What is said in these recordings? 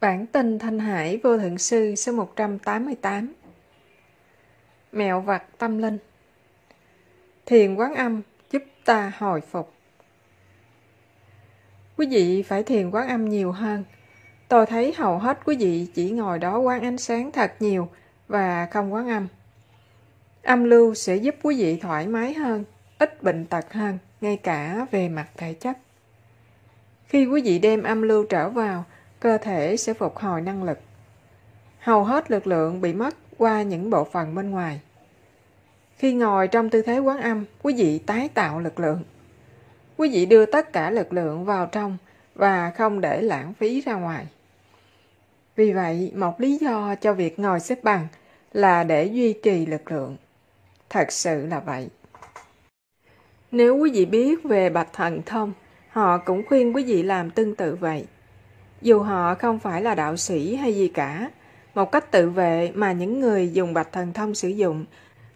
Bản tin Thanh Hải Vô Thượng Sư số 188 Mẹo vặt tâm linh Thiền quán âm giúp ta hồi phục Quý vị phải thiền quán âm nhiều hơn. Tôi thấy hầu hết quý vị chỉ ngồi đó quán ánh sáng thật nhiều và không quán âm. Âm lưu sẽ giúp quý vị thoải mái hơn, ít bệnh tật hơn, ngay cả về mặt thể chất. Khi quý vị đem âm lưu trở vào, cơ thể sẽ phục hồi năng lực. Hầu hết lực lượng bị mất qua những bộ phận bên ngoài. Khi ngồi trong tư thế quán âm, quý vị tái tạo lực lượng. Quý vị đưa tất cả lực lượng vào trong và không để lãng phí ra ngoài. Vì vậy, một lý do cho việc ngồi xếp bằng là để duy trì lực lượng. Thật sự là vậy. Nếu quý vị biết về bạch thần thông, họ cũng khuyên quý vị làm tương tự vậy. Dù họ không phải là đạo sĩ hay gì cả, một cách tự vệ mà những người dùng bạch thần thông sử dụng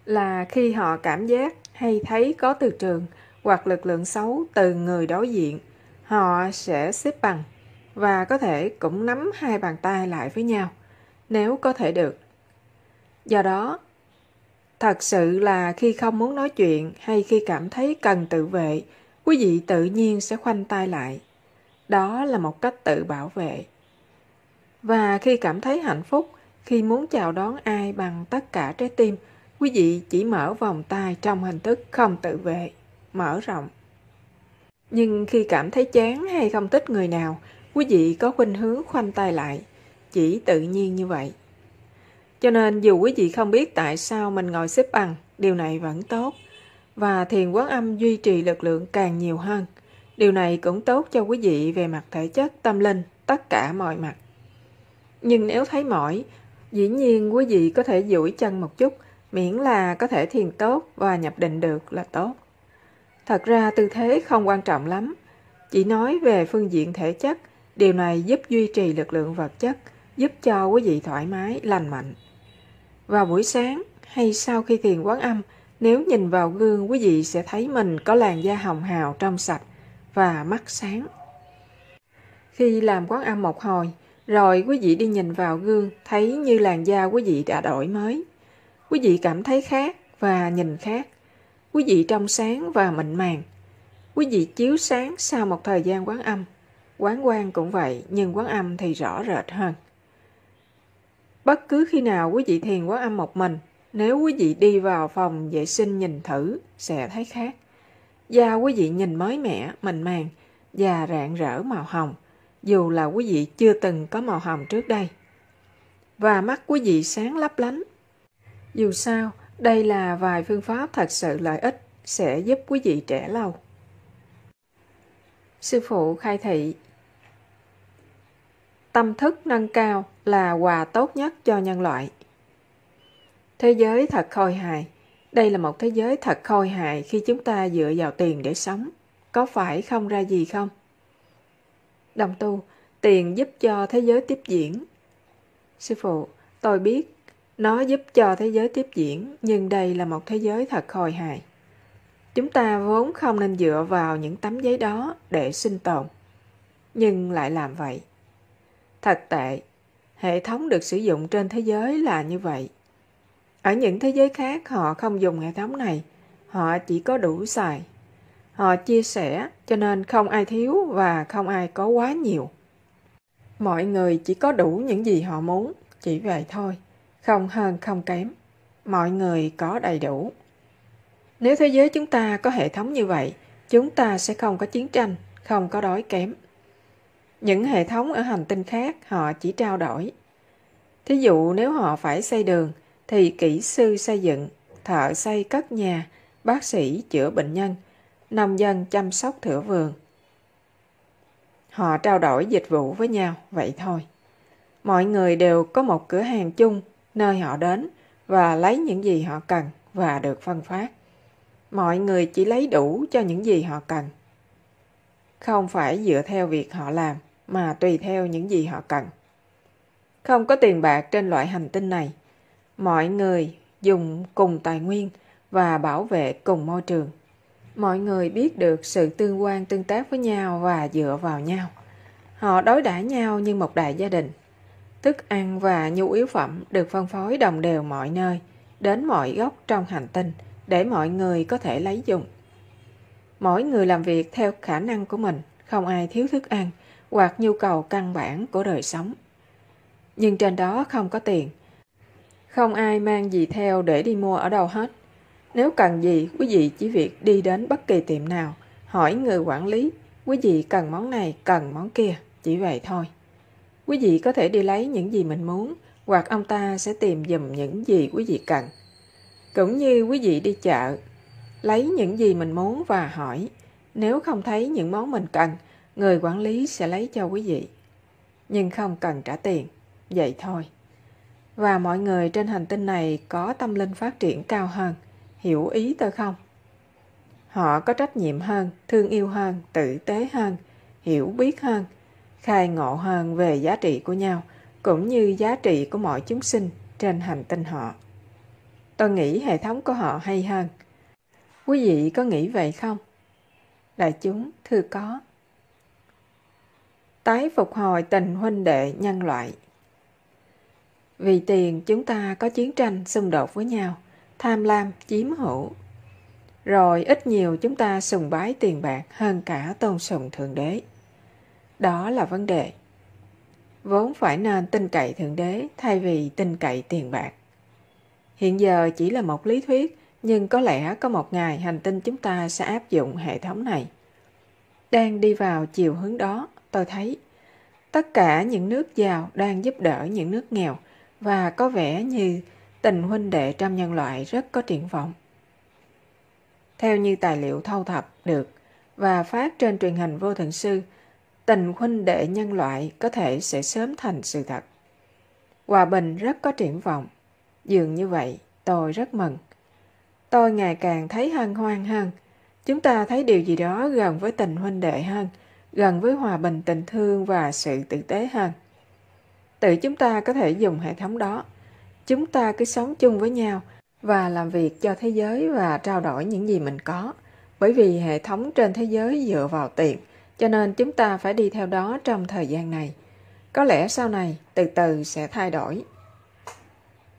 là khi họ cảm giác hay thấy có từ trường hoặc lực lượng xấu từ người đối diện, họ sẽ xếp bằng và có thể cũng nắm hai bàn tay lại với nhau, nếu có thể được. Do đó, thật sự là khi không muốn nói chuyện hay khi cảm thấy cần tự vệ, quý vị tự nhiên sẽ khoanh tay lại. Đó là một cách tự bảo vệ. Và khi cảm thấy hạnh phúc, khi muốn chào đón ai bằng tất cả trái tim, quý vị chỉ mở vòng tay trong hình thức không tự vệ, mở rộng. Nhưng khi cảm thấy chán hay không thích người nào, quý vị có khuynh hướng khoanh tay lại, chỉ tự nhiên như vậy. Cho nên dù quý vị không biết tại sao mình ngồi xếp bằng, điều này vẫn tốt. Và thiền quán âm duy trì lực lượng càng nhiều hơn. Điều này cũng tốt cho quý vị về mặt thể chất, tâm linh, tất cả mọi mặt. Nhưng nếu thấy mỏi, dĩ nhiên quý vị có thể duỗi chân một chút, miễn là có thể thiền tốt và nhập định được là tốt. Thật ra tư thế không quan trọng lắm, chỉ nói về phương diện thể chất, điều này giúp duy trì lực lượng vật chất, giúp cho quý vị thoải mái, lành mạnh. Vào buổi sáng hay sau khi thiền quán âm, nếu nhìn vào gương quý vị sẽ thấy mình có làn da hồng hào trong sạch và mắt sáng. Khi làm quán âm một hồi, rồi quý vị đi nhìn vào gương thấy như làn da quý vị đã đổi mới. Quý vị cảm thấy khác và nhìn khác. Quý vị trong sáng và mịn màng. Quý vị chiếu sáng sau một thời gian quán âm. Quán quan cũng vậy, nhưng quán âm thì rõ rệt hơn. Bất cứ khi nào quý vị thiền quán âm một mình, nếu quý vị đi vào phòng vệ sinh nhìn thử, sẽ thấy khác. Da quý vị nhìn mới mẻ, mịn màng và rạng rỡ màu hồng, dù là quý vị chưa từng có màu hồng trước đây. Và mắt quý vị sáng lấp lánh. Dù sao, đây là vài phương pháp thật sự lợi ích sẽ giúp quý vị trẻ lâu. Sư phụ khai thị Tâm thức nâng cao là quà tốt nhất cho nhân loại. Thế giới thật khôi hài. Đây là một thế giới thật khôi hài khi chúng ta dựa vào tiền để sống. Có phải không ra gì không? Đồng tu, tiền giúp cho thế giới tiếp diễn. Sư phụ, tôi biết, nó giúp cho thế giới tiếp diễn, nhưng đây là một thế giới thật khôi hài. Chúng ta vốn không nên dựa vào những tấm giấy đó để sinh tồn, nhưng lại làm vậy. Thật tệ, hệ thống được sử dụng trên thế giới là như vậy. Ở những thế giới khác họ không dùng hệ thống này, họ chỉ có đủ xài. Họ chia sẻ cho nên không ai thiếu và không ai có quá nhiều. Mọi người chỉ có đủ những gì họ muốn, chỉ vậy thôi, không hơn không kém. Mọi người có đầy đủ. Nếu thế giới chúng ta có hệ thống như vậy, chúng ta sẽ không có chiến tranh, không có đói kém. Những hệ thống ở hành tinh khác họ chỉ trao đổi. Thí dụ nếu họ phải xây đường, thì kỹ sư xây dựng, thợ xây cất nhà, bác sĩ chữa bệnh nhân, nông dân chăm sóc thửa vườn. Họ trao đổi dịch vụ với nhau, vậy thôi. Mọi người đều có một cửa hàng chung nơi họ đến và lấy những gì họ cần và được phân phát. Mọi người chỉ lấy đủ cho những gì họ cần. Không phải dựa theo việc họ làm mà tùy theo những gì họ cần. Không có tiền bạc trên loại hành tinh này. Mọi người dùng cùng tài nguyên và bảo vệ cùng môi trường. Mọi người biết được sự tương quan tương tác với nhau và dựa vào nhau. Họ đối đãi nhau như một đại gia đình. Thức ăn và nhu yếu phẩm được phân phối đồng đều mọi nơi, đến mọi góc trong hành tinh để mọi người có thể lấy dùng. Mỗi người làm việc theo khả năng của mình, không ai thiếu thức ăn hoặc nhu cầu căn bản của đời sống. Nhưng trên đó không có tiền. Không ai mang gì theo để đi mua ở đâu hết. Nếu cần gì, quý vị chỉ việc đi đến bất kỳ tiệm nào, hỏi người quản lý, quý vị cần món này, cần món kia, chỉ vậy thôi. Quý vị có thể đi lấy những gì mình muốn, hoặc ông ta sẽ tìm dùm những gì quý vị cần. Cũng như quý vị đi chợ, lấy những gì mình muốn và hỏi. Nếu không thấy những món mình cần, người quản lý sẽ lấy cho quý vị. Nhưng không cần trả tiền. Vậy thôi. Và mọi người trên hành tinh này có tâm linh phát triển cao hơn. Hiểu ý tôi không? Họ có trách nhiệm hơn, thương yêu hơn, tử tế hơn, hiểu biết hơn, khai ngộ hơn về giá trị của nhau, cũng như giá trị của mọi chúng sinh trên hành tinh họ. Tôi nghĩ hệ thống của họ hay hơn. Quý vị có nghĩ vậy không? Đại chúng, thưa có. Tái phục hồi tình huynh đệ nhân loại vì tiền chúng ta có chiến tranh xung đột với nhau, tham lam, chiếm hữu. Rồi ít nhiều chúng ta sùng bái tiền bạc hơn cả tôn sùng Thượng Đế. Đó là vấn đề. Vốn phải nên tin cậy Thượng Đế thay vì tin cậy tiền bạc. Hiện giờ chỉ là một lý thuyết, nhưng có lẽ có một ngày hành tinh chúng ta sẽ áp dụng hệ thống này. Đang đi vào chiều hướng đó, tôi thấy tất cả những nước giàu đang giúp đỡ những nước nghèo và có vẻ như tình huynh đệ trong nhân loại rất có triển vọng. Theo như tài liệu thâu thập được và phát trên truyền hình vô thượng sư, tình huynh đệ nhân loại có thể sẽ sớm thành sự thật. Hòa bình rất có triển vọng. Dường như vậy, tôi rất mừng. Tôi ngày càng thấy hân hoan hơn. Chúng ta thấy điều gì đó gần với tình huynh đệ hơn, gần với hòa bình tình thương và sự tử tế hơn. Tự chúng ta có thể dùng hệ thống đó. Chúng ta cứ sống chung với nhau và làm việc cho thế giới và trao đổi những gì mình có. Bởi vì hệ thống trên thế giới dựa vào tiền, cho nên chúng ta phải đi theo đó trong thời gian này. Có lẽ sau này từ từ sẽ thay đổi.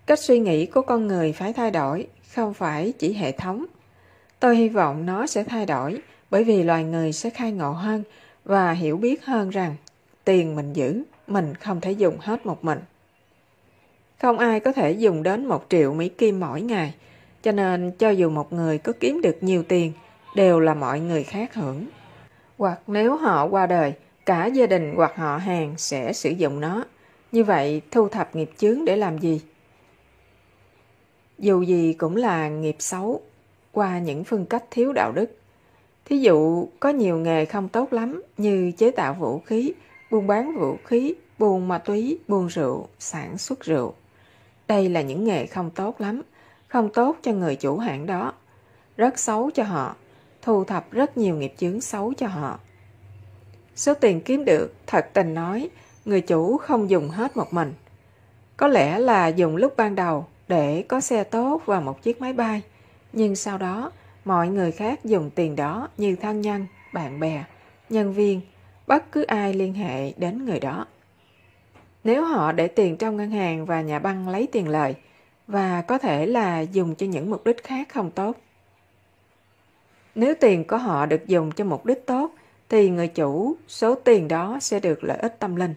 Cách suy nghĩ của con người phải thay đổi, không phải chỉ hệ thống. Tôi hy vọng nó sẽ thay đổi bởi vì loài người sẽ khai ngộ hơn và hiểu biết hơn rằng tiền mình giữ, mình không thể dùng hết một mình. Không ai có thể dùng đến một triệu Mỹ Kim mỗi ngày, cho nên cho dù một người có kiếm được nhiều tiền, đều là mọi người khác hưởng. Hoặc nếu họ qua đời, cả gia đình hoặc họ hàng sẽ sử dụng nó. Như vậy, thu thập nghiệp chướng để làm gì? Dù gì cũng là nghiệp xấu, qua những phương cách thiếu đạo đức. Thí dụ, có nhiều nghề không tốt lắm như chế tạo vũ khí, buôn bán vũ khí, buôn ma túy, buôn rượu, sản xuất rượu. Đây là những nghề không tốt lắm, không tốt cho người chủ hãng đó. Rất xấu cho họ, thu thập rất nhiều nghiệp chướng xấu cho họ. Số tiền kiếm được, thật tình nói, người chủ không dùng hết một mình. Có lẽ là dùng lúc ban đầu để có xe tốt và một chiếc máy bay, nhưng sau đó mọi người khác dùng tiền đó như thân nhân, bạn bè, nhân viên, bất cứ ai liên hệ đến người đó. Nếu họ để tiền trong ngân hàng và nhà băng lấy tiền lời, và có thể là dùng cho những mục đích khác không tốt. Nếu tiền của họ được dùng cho mục đích tốt, thì người chủ số tiền đó sẽ được lợi ích tâm linh.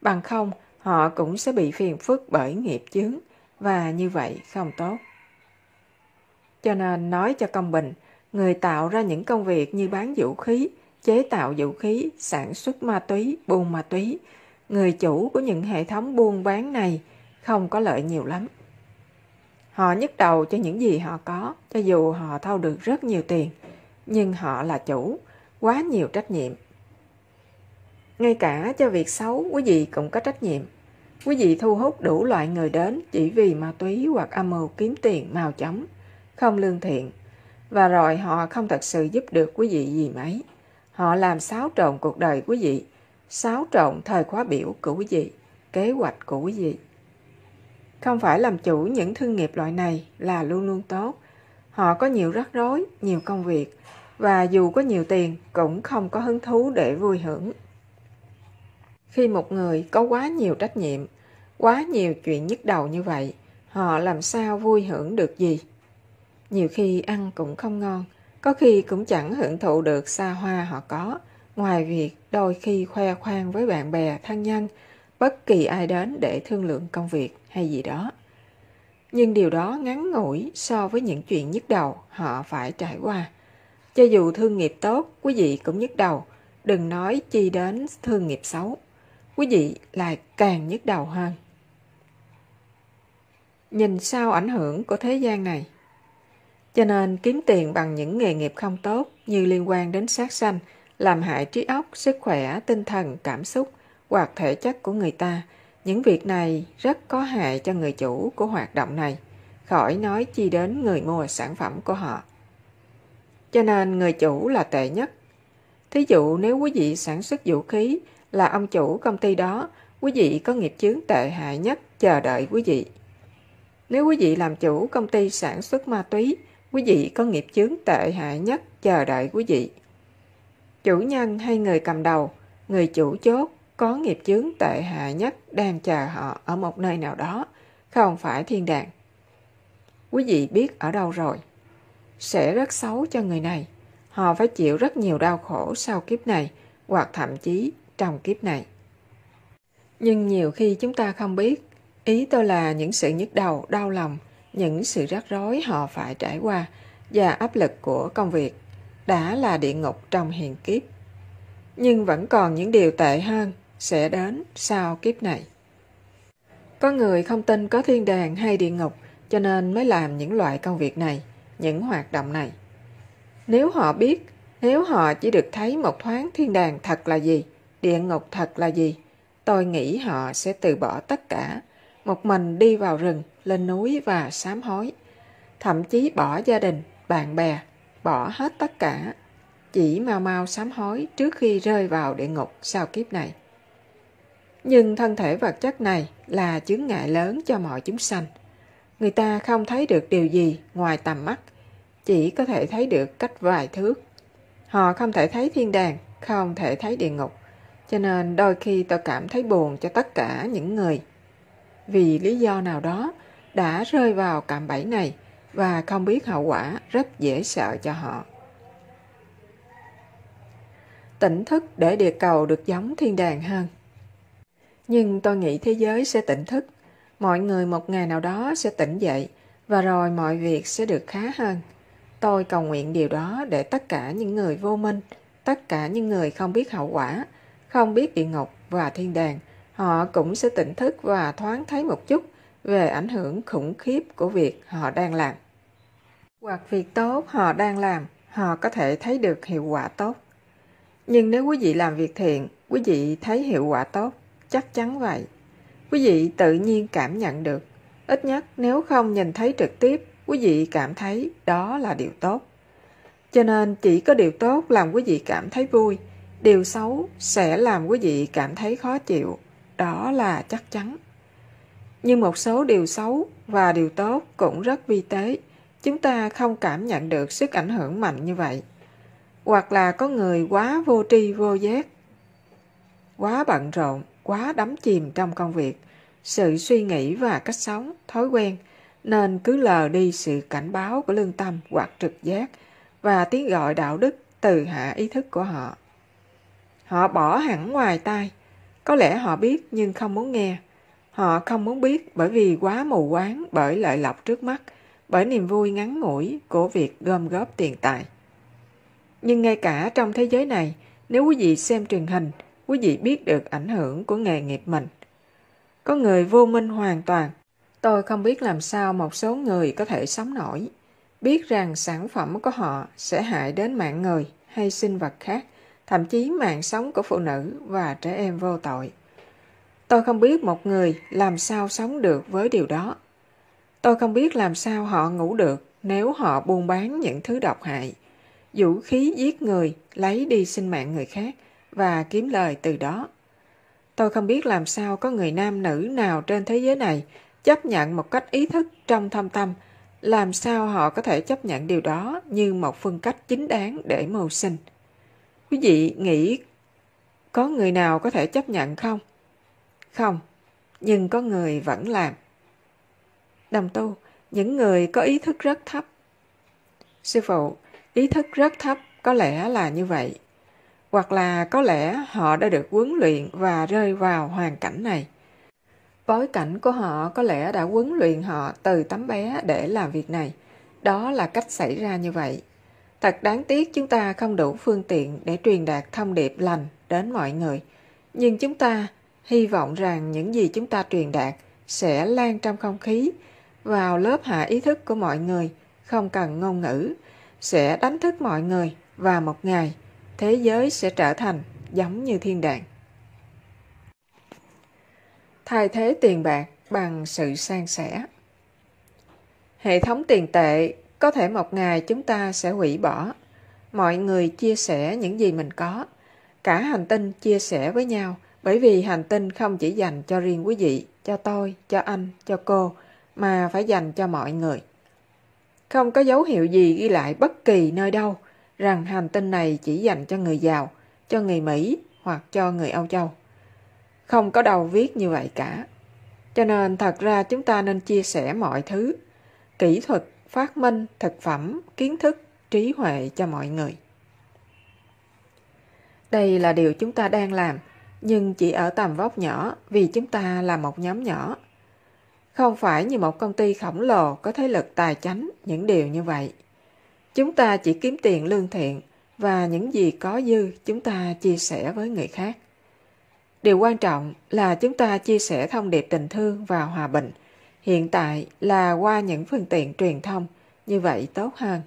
Bằng không, họ cũng sẽ bị phiền phức bởi nghiệp chướng, và như vậy không tốt. Cho nên nói cho công bình, người tạo ra những công việc như bán vũ khí, chế tạo vũ khí, sản xuất ma túy, buôn ma túy, người chủ của những hệ thống buôn bán này không có lợi nhiều lắm. Họ nhức đầu cho những gì họ có, cho dù họ thâu được rất nhiều tiền, nhưng họ là chủ, quá nhiều trách nhiệm. Ngay cả cho việc xấu, quý vị cũng có trách nhiệm. Quý vị thu hút đủ loại người đến chỉ vì ma túy hoặc âm mưu kiếm tiền màu chóng, không lương thiện. Và rồi họ không thật sự giúp được quý vị gì mấy. Họ làm xáo trộn cuộc đời quý vị, xáo trộn thời khóa biểu của quý vị, kế hoạch của quý vị. Không phải làm chủ những thương nghiệp loại này là luôn luôn tốt. Họ có nhiều rắc rối, nhiều công việc, và dù có nhiều tiền cũng không có hứng thú để vui hưởng. Khi một người có quá nhiều trách nhiệm, quá nhiều chuyện nhức đầu như vậy, họ làm sao vui hưởng được gì? Nhiều khi ăn cũng không ngon, có khi cũng chẳng hưởng thụ được xa hoa họ có, ngoài việc đôi khi khoe khoang với bạn bè, thân nhân, bất kỳ ai đến để thương lượng công việc hay gì đó. Nhưng điều đó ngắn ngủi so với những chuyện nhức đầu họ phải trải qua. Cho dù thương nghiệp tốt, quý vị cũng nhức đầu, đừng nói chi đến thương nghiệp xấu. Quý vị lại càng nhức đầu hơn. Nhìn sao ảnh hưởng của thế gian này. Cho nên kiếm tiền bằng những nghề nghiệp không tốt như liên quan đến sát sanh, làm hại trí óc, sức khỏe, tinh thần, cảm xúc hoặc thể chất của người ta. Những việc này rất có hại cho người chủ của hoạt động này, khỏi nói chi đến người mua sản phẩm của họ. Cho nên người chủ là tệ nhất. Thí dụ nếu quý vị sản xuất vũ khí là ông chủ công ty đó, quý vị có nghiệp chướng tệ hại nhất chờ đợi quý vị. Nếu quý vị làm chủ công ty sản xuất ma túy, quý vị có nghiệp chướng tệ hại nhất chờ đợi quý vị. Chủ nhân hay người cầm đầu, người chủ chốt có nghiệp chướng tệ hại nhất đang chờ họ ở một nơi nào đó, không phải thiên đàng. Quý vị biết ở đâu rồi? Sẽ rất xấu cho người này. Họ phải chịu rất nhiều đau khổ sau kiếp này, hoặc thậm chí trong kiếp này. Nhưng nhiều khi chúng ta không biết, ý tôi là những sự nhức đầu, đau lòng, những sự rắc rối họ phải trải qua và áp lực của công việc đã là địa ngục trong hiện kiếp. Nhưng vẫn còn những điều tệ hơn sẽ đến sau kiếp này. Có người không tin có thiên đàng hay địa ngục cho nên mới làm những loại công việc này, những hoạt động này. Nếu họ biết, nếu họ chỉ được thấy một thoáng thiên đàng thật là gì, địa ngục thật là gì, tôi nghĩ họ sẽ từ bỏ tất cả, một mình đi vào rừng, lên núi và sám hối. Thậm chí bỏ gia đình, bạn bè, bỏ hết tất cả, chỉ mau mau sám hối trước khi rơi vào địa ngục sau kiếp này. Nhưng thân thể vật chất này là chướng ngại lớn cho mọi chúng sanh. Người ta không thấy được điều gì ngoài tầm mắt, chỉ có thể thấy được cách vài thước. Họ không thể thấy thiên đàng, không thể thấy địa ngục. Cho nên đôi khi tôi cảm thấy buồn cho tất cả những người. Vì lý do nào đó đã rơi vào cạm bẫy này và không biết hậu quả rất dễ sợ cho họ. Tỉnh thức để địa cầu được giống thiên đàng hơn. Nhưng tôi nghĩ thế giới sẽ tỉnh thức. Mọi người một ngày nào đó sẽ tỉnh dậy và rồi mọi việc sẽ được khá hơn. Tôi cầu nguyện điều đó để tất cả những người vô minh, tất cả những người không biết hậu quả, không biết địa ngục và thiên đàng, họ cũng sẽ tỉnh thức và thoáng thấy một chút về ảnh hưởng khủng khiếp của việc họ đang làm. Hoặc việc tốt họ đang làm, họ có thể thấy được hiệu quả tốt. Nhưng nếu quý vị làm việc thiện, quý vị thấy hiệu quả tốt, chắc chắn vậy. Quý vị tự nhiên cảm nhận được. Ít nhất nếu không nhìn thấy trực tiếp, quý vị cảm thấy đó là điều tốt. Cho nên chỉ có điều tốt làm quý vị cảm thấy vui, điều xấu sẽ làm quý vị cảm thấy khó chịu. Đó là chắc chắn. Nhưng một số điều xấu và điều tốt cũng rất vi tế. Chúng ta không cảm nhận được sức ảnh hưởng mạnh như vậy. Hoặc là có người quá vô tri vô giác, quá bận rộn, quá đắm chìm trong công việc, sự suy nghĩ và cách sống, thói quen, nên cứ lờ đi sự cảnh báo của lương tâm hoặc trực giác và tiếng gọi đạo đức từ hạ ý thức của họ. Họ bỏ hẳn ngoài tai, có lẽ họ biết nhưng không muốn nghe. Họ không muốn biết bởi vì quá mù quáng bởi lợi lộc trước mắt, bởi niềm vui ngắn ngủi của việc gom góp tiền tài. Nhưng ngay cả trong thế giới này, nếu quý vị xem truyền hình, quý vị biết được ảnh hưởng của nghề nghiệp mình. Có người vô minh hoàn toàn. Tôi không biết làm sao một số người có thể sống nổi. Biết rằng sản phẩm của họ sẽ hại đến mạng người hay sinh vật khác, thậm chí mạng sống của phụ nữ và trẻ em vô tội. Tôi không biết một người làm sao sống được với điều đó. Tôi không biết làm sao họ ngủ được nếu họ buôn bán những thứ độc hại, vũ khí giết người, lấy đi sinh mạng người khác và kiếm lời từ đó. Tôi không biết làm sao có người nam nữ nào trên thế giới này chấp nhận một cách ý thức trong thâm tâm, làm sao họ có thể chấp nhận điều đó như một phương cách chính đáng để mưu sinh. Quý vị nghĩ có người nào có thể chấp nhận không? Không, nhưng có người vẫn làm. Đồng tu, những người có ý thức rất thấp. Sư phụ, ý thức rất thấp có lẽ là như vậy. Hoặc là có lẽ họ đã được huấn luyện và rơi vào hoàn cảnh này. Bối cảnh của họ có lẽ đã huấn luyện họ từ tấm bé để làm việc này. Đó là cách xảy ra như vậy. Thật đáng tiếc chúng ta không đủ phương tiện để truyền đạt thông điệp lành đến mọi người. Nhưng chúng ta hy vọng rằng những gì chúng ta truyền đạt sẽ lan trong không khí vào lớp hạ ý thức của mọi người, không cần ngôn ngữ, sẽ đánh thức mọi người và một ngày thế giới sẽ trở thành giống như thiên đàng. Thay thế tiền bạc bằng sự san sẻ. Hệ thống tiền tệ có thể một ngày chúng ta sẽ hủy bỏ. Mọi người chia sẻ những gì mình có. Cả hành tinh chia sẻ với nhau bởi vì hành tinh không chỉ dành cho riêng quý vị, cho tôi, cho anh, cho cô, mà phải dành cho mọi người. Không có dấu hiệu gì ghi lại bất kỳ nơi đâu rằng hành tinh này chỉ dành cho người giàu, cho người Mỹ hoặc cho người Âu Châu. Không có đâu viết như vậy cả. Cho nên thật ra chúng ta nên chia sẻ mọi thứ, kỹ thuật, phát minh, thực phẩm, kiến thức, trí huệ cho mọi người. Đây là điều chúng ta đang làm, nhưng chỉ ở tầm vóc nhỏ vì chúng ta là một nhóm nhỏ. Không phải như một công ty khổng lồ có thế lực tài chánh những điều như vậy. Chúng ta chỉ kiếm tiền lương thiện và những gì có dư chúng ta chia sẻ với người khác. Điều quan trọng là chúng ta chia sẻ thông điệp tình thương và hòa bình. Hiện tại là qua những phương tiện truyền thông, như vậy tốt hơn.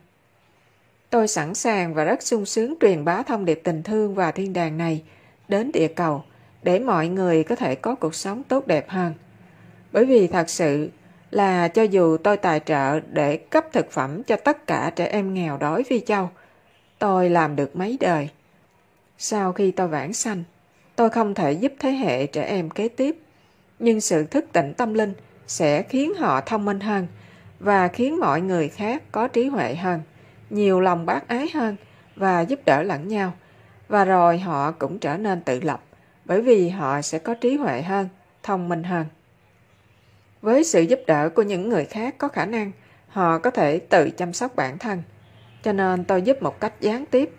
Tôi sẵn sàng và rất sung sướng truyền bá thông điệp tình thương và thiên đàng này đến địa cầu để mọi người có thể có cuộc sống tốt đẹp hơn. Bởi vì thật sự là cho dù tôi tài trợ để cấp thực phẩm cho tất cả trẻ em nghèo đói Phi Châu, tôi làm được mấy đời. Sau khi tôi vãng sanh, tôi không thể giúp thế hệ trẻ em kế tiếp, nhưng sự thức tỉnh tâm linh sẽ khiến họ thông minh hơn và khiến mọi người khác có trí huệ hơn, nhiều lòng bác ái hơn và giúp đỡ lẫn nhau. Và rồi họ cũng trở nên tự lập, bởi vì họ sẽ có trí huệ hơn, thông minh hơn. Với sự giúp đỡ của những người khác có khả năng, họ có thể tự chăm sóc bản thân. Cho nên tôi giúp một cách gián tiếp.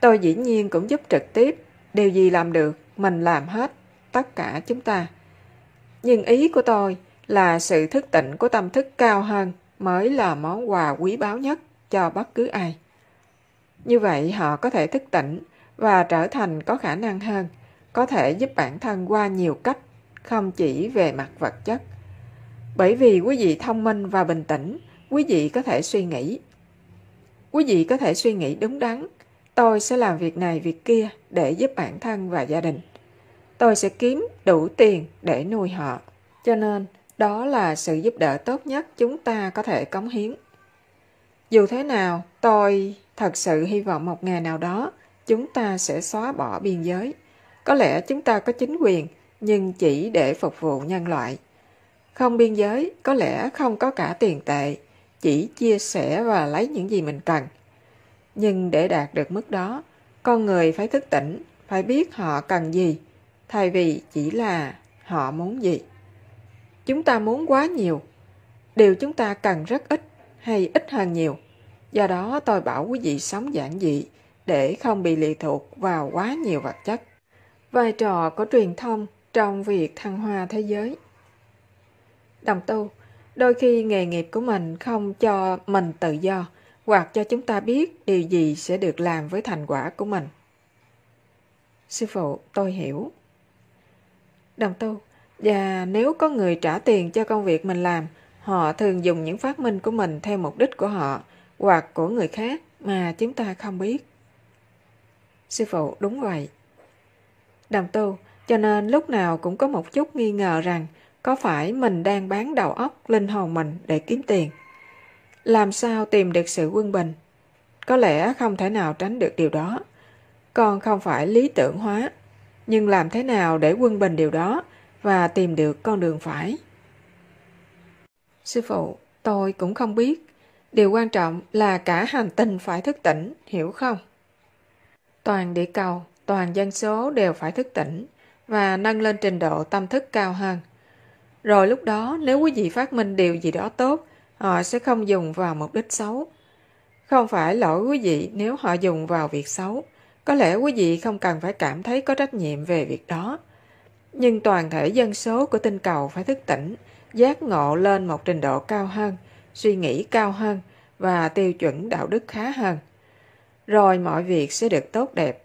Tôi dĩ nhiên cũng giúp trực tiếp. Điều gì làm được, mình làm hết, tất cả chúng ta. Nhưng ý của tôi là sự thức tỉnh của tâm thức cao hơn mới là món quà quý báu nhất cho bất cứ ai. Như vậy họ có thể thức tỉnh và trở thành có khả năng hơn, có thể giúp bản thân qua nhiều cách không chỉ về mặt vật chất. Bởi vì quý vị thông minh và bình tĩnh, quý vị có thể suy nghĩ. Quý vị có thể suy nghĩ đúng đắn, tôi sẽ làm việc này việc kia để giúp bản thân và gia đình. Tôi sẽ kiếm đủ tiền để nuôi họ. Cho nên, đó là sự giúp đỡ tốt nhất chúng ta có thể cống hiến. Dù thế nào, tôi thật sự hy vọng một ngày nào đó chúng ta sẽ xóa bỏ biên giới. Có lẽ chúng ta có chính quyền, nhưng chỉ để phục vụ nhân loại. Không biên giới, có lẽ không có cả tiền tệ, chỉ chia sẻ và lấy những gì mình cần. Nhưng để đạt được mức đó, con người phải thức tỉnh, phải biết họ cần gì, thay vì chỉ là họ muốn gì. Chúng ta muốn quá nhiều, điều chúng ta cần rất ít hay ít hơn nhiều. Do đó tôi bảo quý vị sống giản dị để không bị lệ thuộc vào quá nhiều vật chất. Vai trò của truyền thông trong việc thăng hoa thế giới. Đồng tu, đôi khi nghề nghiệp của mình không cho mình tự do hoặc cho chúng ta biết điều gì sẽ được làm với thành quả của mình. Sư phụ, tôi hiểu. Đồng tu, và nếu có người trả tiền cho công việc mình làm, họ thường dùng những phát minh của mình theo mục đích của họ hoặc của người khác mà chúng ta không biết. Sư phụ, đúng vậy. Đồng tu, cho nên lúc nào cũng có một chút nghi ngờ rằng có phải mình đang bán đầu óc linh hồn mình để kiếm tiền. Làm sao tìm được sự quân bình? Có lẽ không thể nào tránh được điều đó. Còn không phải lý tưởng hóa. Nhưng làm thế nào để quân bình điều đó và tìm được con đường phải? Sư phụ, tôi cũng không biết. Điều quan trọng là cả hành tinh phải thức tỉnh, hiểu không? Toàn địa cầu, toàn dân số đều phải thức tỉnh và nâng lên trình độ tâm thức cao hơn. Rồi lúc đó, nếu quý vị phát minh điều gì đó tốt, họ sẽ không dùng vào mục đích xấu. Không phải lỗi quý vị nếu họ dùng vào việc xấu. Có lẽ quý vị không cần phải cảm thấy có trách nhiệm về việc đó. Nhưng toàn thể dân số của tinh cầu phải thức tỉnh, giác ngộ lên một trình độ cao hơn, suy nghĩ cao hơn và tiêu chuẩn đạo đức khá hơn. Rồi mọi việc sẽ được tốt đẹp.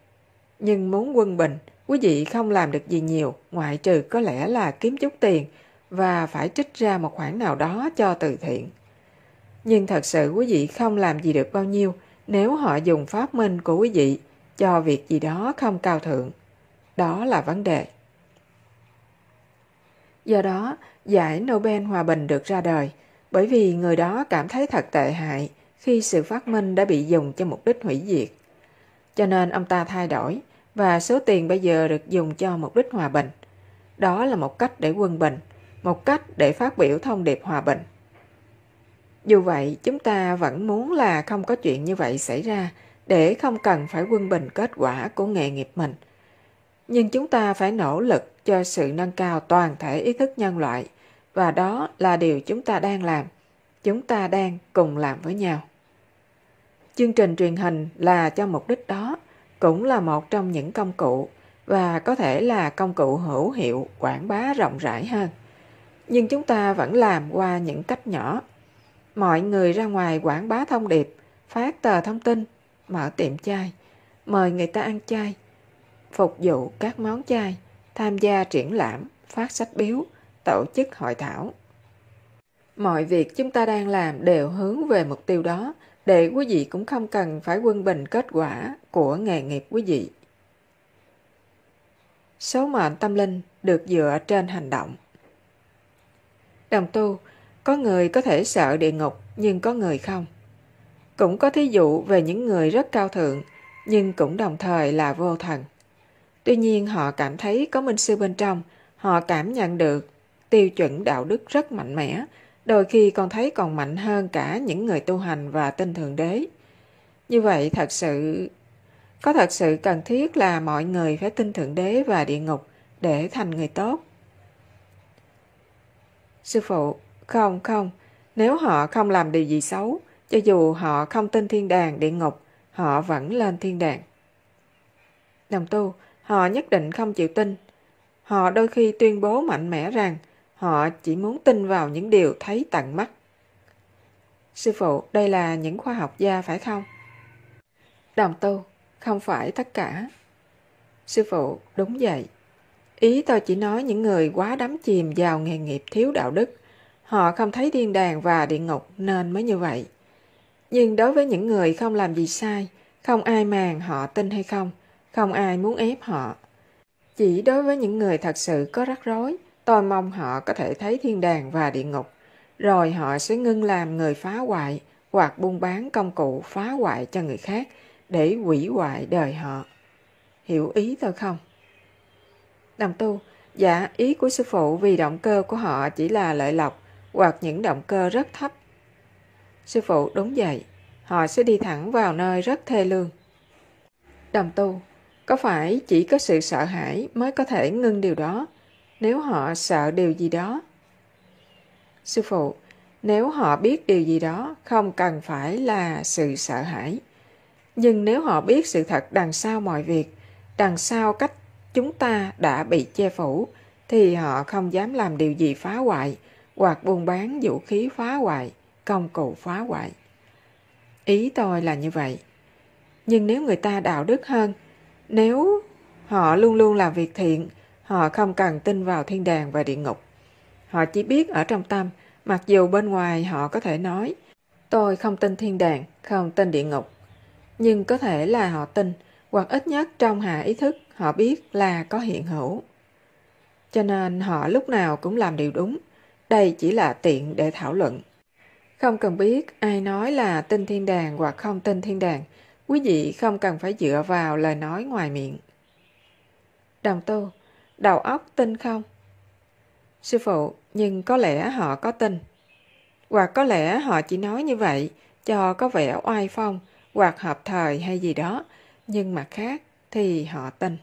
Nhưng muốn quân bình, quý vị không làm được gì nhiều, ngoại trừ có lẽ là kiếm chút tiền và phải trích ra một khoản nào đó cho từ thiện. Nhưng thật sự quý vị không làm gì được bao nhiêu nếu họ dùng pháp minh của quý vị cho việc gì đó không cao thượng. Đó là vấn đề. Do đó, giải Nobel Hòa Bình được ra đời bởi vì người đó cảm thấy thật tệ hại khi sự phát minh đã bị dùng cho mục đích hủy diệt. Cho nên ông ta thay đổi và số tiền bây giờ được dùng cho mục đích hòa bình. Đó là một cách để quân bình, một cách để phát biểu thông điệp hòa bình. Dù vậy, chúng ta vẫn muốn là không có chuyện như vậy xảy ra để không cần phải quân bình kết quả của nghề nghiệp mình. Nhưng chúng ta phải nỗ lực cho sự nâng cao toàn thể ý thức nhân loại và đó là điều chúng ta đang làm. Chúng ta đang cùng làm với nhau. Chương trình truyền hình là cho mục đích đó, cũng là một trong những công cụ và có thể là công cụ hữu hiệu quảng bá rộng rãi hơn. Nhưng chúng ta vẫn làm qua những cách nhỏ. Mọi người ra ngoài quảng bá thông điệp, phát tờ thông tin, mở tiệm chai, mời người ta ăn chay, phục vụ các món chay, tham gia triển lãm, phát sách biếu, tổ chức hội thảo. Mọi việc chúng ta đang làm đều hướng về mục tiêu đó, để quý vị cũng không cần phải quân bình kết quả của nghề nghiệp quý vị. Số mệnh tâm linh được dựa trên hành động. Đồng tu, có người có thể sợ địa ngục nhưng có người không. Cũng có thí dụ về những người rất cao thượng nhưng cũng đồng thời là vô thần. Tuy nhiên họ cảm thấy có minh sư bên trong, họ cảm nhận được tiêu chuẩn đạo đức rất mạnh mẽ, đôi khi còn thấy còn mạnh hơn cả những người tu hành và tin Thượng Đế. Như vậy thật sự... Có thật sự cần thiết là mọi người phải tin Thượng Đế và địa ngục để thành người tốt. Sư phụ, không, không, nếu họ không làm điều gì xấu, cho dù họ không tin thiên đàng, địa ngục, họ vẫn lên thiên đàng. Đồng tu, họ nhất định không chịu tin. Họ đôi khi tuyên bố mạnh mẽ rằng họ chỉ muốn tin vào những điều thấy tận mắt. Sư phụ, đây là những khoa học gia phải không? Đồng tu, không phải tất cả. Sư phụ, đúng vậy. Ý tôi chỉ nói những người quá đắm chìm vào nghề nghiệp thiếu đạo đức. Họ không thấy thiên đàng và địa ngục nên mới như vậy. Nhưng đối với những người không làm gì sai, không ai màng họ tin hay không, không ai muốn ép họ. Chỉ đối với những người thật sự có rắc rối, tôi mong họ có thể thấy thiên đàng và địa ngục, rồi họ sẽ ngưng làm người phá hoại hoặc buôn bán công cụ phá hoại cho người khác để hủy hoại đời họ. Hiểu ý tôi không? Đồng tu, dạ ý của sư phụ vì động cơ của họ chỉ là lợi lộc hoặc những động cơ rất thấp. Sư phụ đúng vậy, họ sẽ đi thẳng vào nơi rất thê lương. Đồng tu, có phải chỉ có sự sợ hãi mới có thể ngưng điều đó, nếu họ sợ điều gì đó? Sư phụ, nếu họ biết điều gì đó, không cần phải là sự sợ hãi. Nhưng nếu họ biết sự thật đằng sau mọi việc, đằng sau cách chúng ta đã bị che phủ, thì họ không dám làm điều gì phá hoại hoặc buôn bán vũ khí phá hoại, công cụ phá hoại. Ý tôi là như vậy. Nhưng nếu người ta đạo đức hơn, nếu họ luôn luôn làm việc thiện, họ không cần tin vào thiên đàng và địa ngục. Họ chỉ biết ở trong tâm, mặc dù bên ngoài họ có thể nói, tôi không tin thiên đàng, không tin địa ngục. Nhưng có thể là họ tin, hoặc ít nhất trong hạ ý thức họ biết là có hiện hữu. Cho nên họ lúc nào cũng làm điều đúng. Đây chỉ là tiện để thảo luận. Không cần biết ai nói là tin thiên đàng hoặc không tin thiên đàng. Quý vị không cần phải dựa vào lời nói ngoài miệng. Đồng tu, đầu óc tin không? Sư phụ, nhưng có lẽ họ có tin. Hoặc có lẽ họ chỉ nói như vậy cho có vẻ oai phong hoặc hợp thời hay gì đó, nhưng mặt khác thì họ tin.